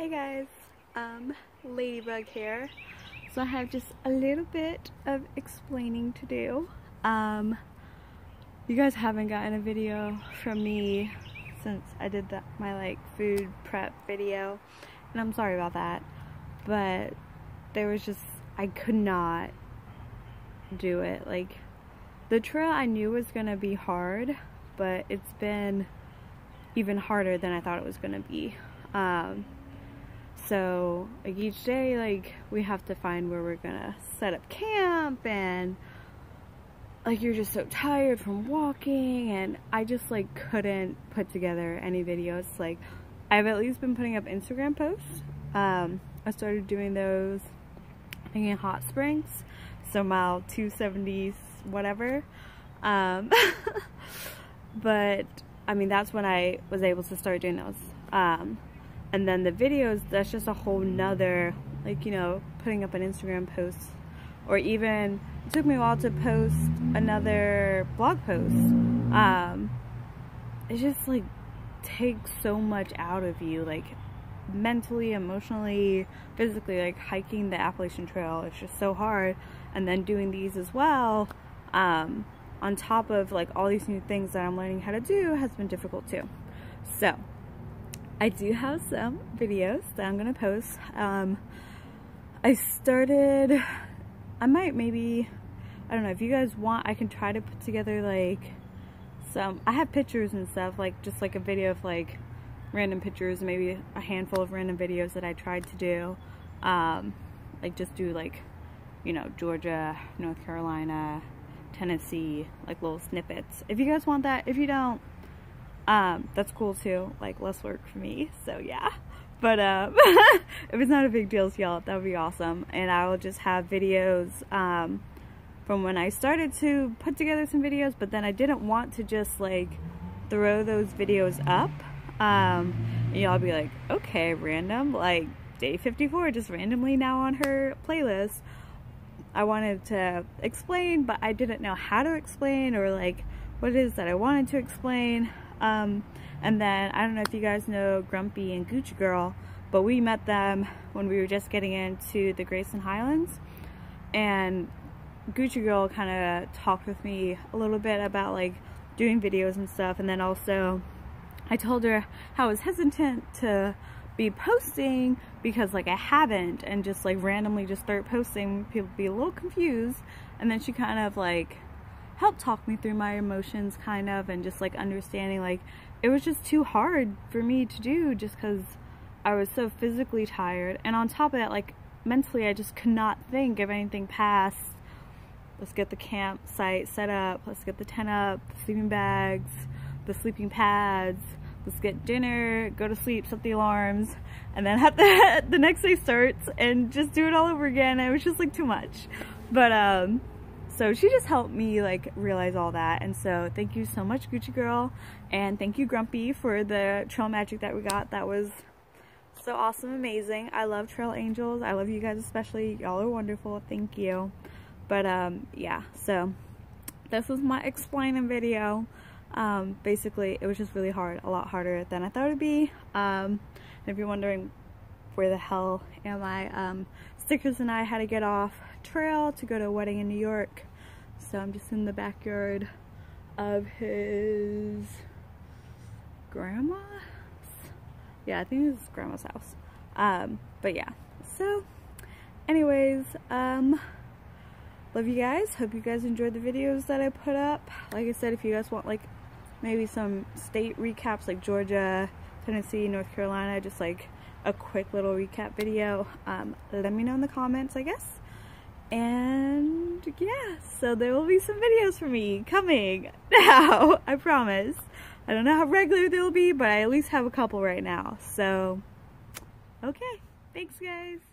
Hey guys, um, Ladybug here. So I have just a little bit of explaining to do. Um, you guys haven't gotten a video from me since I did my like food prep video, and I'm sorry about that. But there was just I could not do it. Like the trail I knew was gonna be hard, but it's been even harder than I thought it was gonna be. Um, so like each day like we have to find where we're gonna set up camp and like you're just so tired from walking and I just like couldn't put together any videos. Like I've at least been putting up Instagram posts. Um, I started doing those in Hot Springs so mile 270s whatever. Um, but I mean that's when I was able to start doing those. Um, and then the videos that's just a whole nother like you know putting up an instagram post. Or even it took me a while to post another blog post. Um it just like takes so much out of you like mentally emotionally physically like hiking the appalachian trail it's just so hard. And then doing these as well um on top of like all these new things that i'm learning how to do has been difficult too. So I do have some videos that I'm gonna post. Um, I started, I might maybe, I don't know, if you guys want, I can try to put together like some, I have pictures and stuff, like just like a video of like random pictures, maybe a handful of random videos that I tried to do. Um, like just do like, you know, Georgia, North Carolina, Tennessee, like little snippets. If you guys want that, if you don't, um, that's cool too, like less work for me, so yeah. But um, if it's not a big deal to y'all, that would be awesome. And I will just have videos um, from when I started to put together some videos, but then I didn't want to just like throw those videos up. Um, y'all be like, okay, random, like day 54 just randomly now on her playlist. I wanted to explain, but I didn't know how to explain or like what it is that I wanted to explain. Um, and then I don't know if you guys know Grumpy and Gucci Girl, but we met them when we were just getting into the Grayson Highlands. And Gucci Girl kind of talked with me a little bit about like doing videos and stuff. And then also I told her how I was hesitant to be posting because like I haven't and just like randomly just start posting people be a little confused and then she kind of like helped talk me through my emotions kind of and just like understanding like it was just too hard for me to do just because I was so physically tired. And on top of that like mentally I just could not think of anything past. Let's get the campsite set up. Let's get the tent up the sleeping bags the sleeping pads. Let's get dinner go to sleep set the alarms. And then have the, the next day starts and just do it all over again. It was just like too much. But um so she just helped me like realize all that. And so thank you so much Gucci girl. And thank you Grumpy for the trail magic that we got. That was so awesome amazing. I love trail angels. I love you guys especially. Y'all are wonderful. Thank you. But um yeah. So this was my explaining video. Um basically it was just really hard a lot harder than I thought it'd be. Um and if you're wondering where the hell am I? Um stickers and I had to get off trail to go to a wedding in New York so I'm just in the backyard of his grandma's? Yeah I think it's grandma's house. Um but yeah. So anyways um love you guys. Hope you guys enjoyed the videos that I put up. Like I said if you guys want like maybe some state recaps like Georgia Tennessee North Carolina just like a quick little recap video um let me know in the comments I guess and yeah, so there will be some videos for me coming now, I promise. I don't know how regular they'll be, but I at least have a couple right now. So, okay. Thanks, guys.